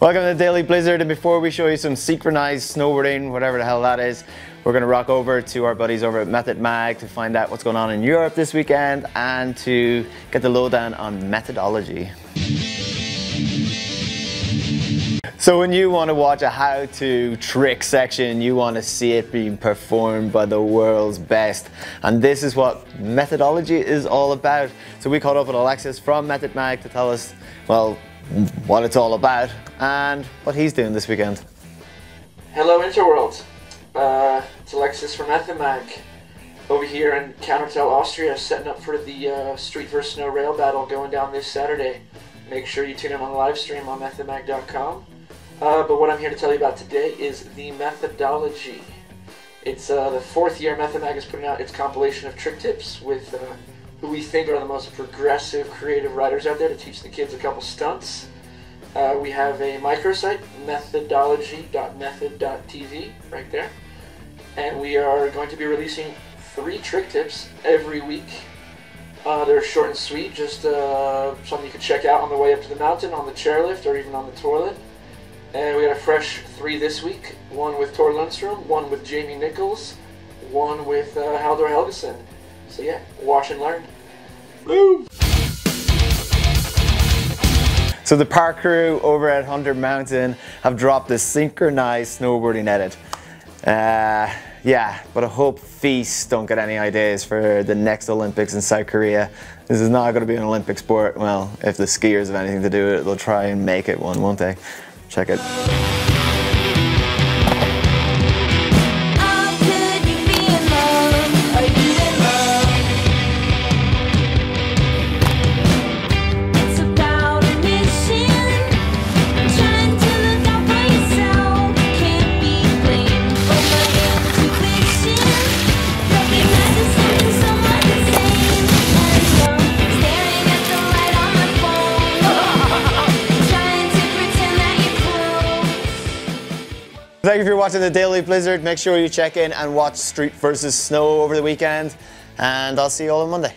Welcome to Daily Blizzard and before we show you some synchronized snowboarding, whatever the hell that is, we're going to rock over to our buddies over at Method Mag to find out what's going on in Europe this weekend and to get the lowdown on methodology. So when you want to watch a how-to trick section, you want to see it being performed by the world's best. And this is what methodology is all about. So we caught up with Alexis from Method Mag to tell us, well, what it's all about and what he's doing this weekend. Hello Interworld, uh, it's Alexis from Method Mag over here in Countertel, Austria, setting up for the uh, Street vs. Snow Rail Battle going down this Saturday. Make sure you tune in on the live stream on methodmag.com. Uh, but what I'm here to tell you about today is the methodology. It's uh, the fourth year Method Mag is putting out its compilation of trick tips with uh, who we think are the most progressive, creative writers out there to teach the kids a couple stunts. Uh, we have a microsite, methodology.method.tv, right there. And we are going to be releasing three trick tips every week. Uh, they're short and sweet, just uh, something you can check out on the way up to the mountain, on the chairlift, or even on the toilet. And we got a fresh three this week. One with Tor Lundstrom, one with Jamie Nicholls, one with uh, Halldor Helgason. So yeah, watch and learn. Boom! So the park crew over at Hunter Mountain have dropped the synchronized snowboarding edit. Uh, yeah, but I hope FIS don't get any ideas for the next Olympics in South Korea. This is not going to be an Olympic sport. Well, if the skiers have anything to do with it, they'll try and make it one, won't they? Check it. Thank you for watching the Daily Blizzard. Make sure you check in and watch Street vs. Snow over the weekend. And I'll see you all on Monday.